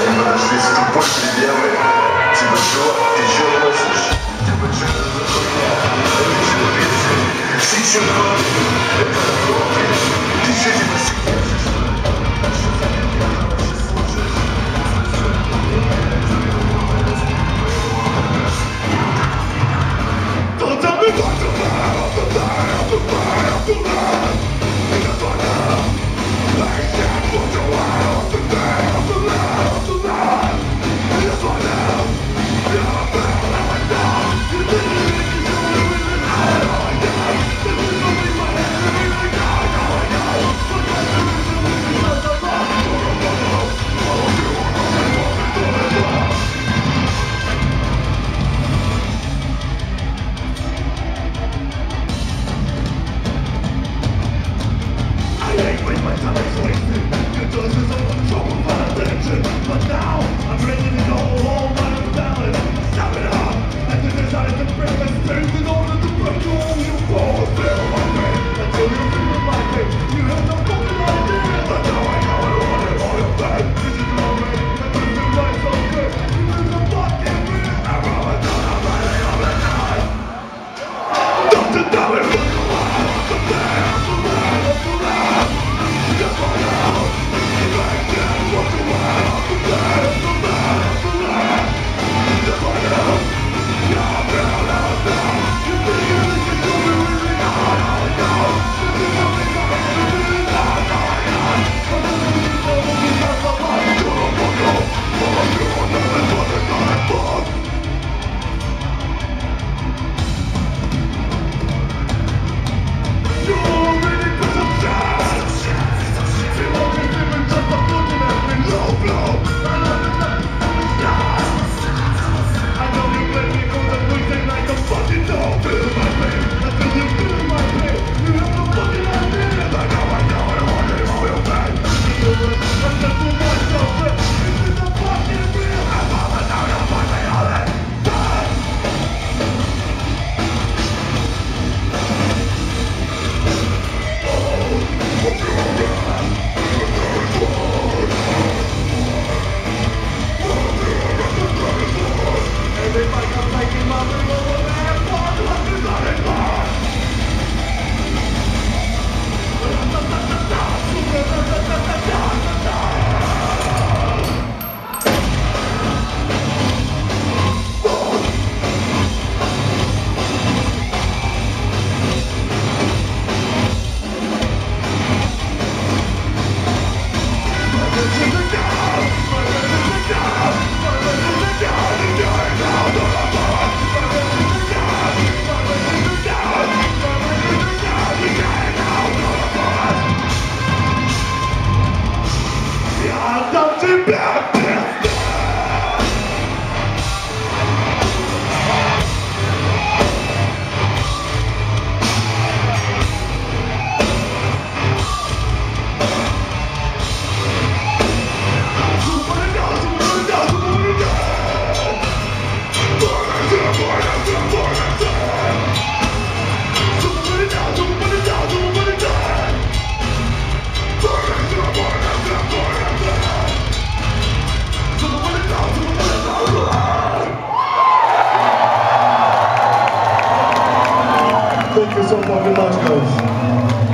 И мы нашлись тупой пределы Типа чего? Ты чё носишь? Типа Thank you so fucking much, guys.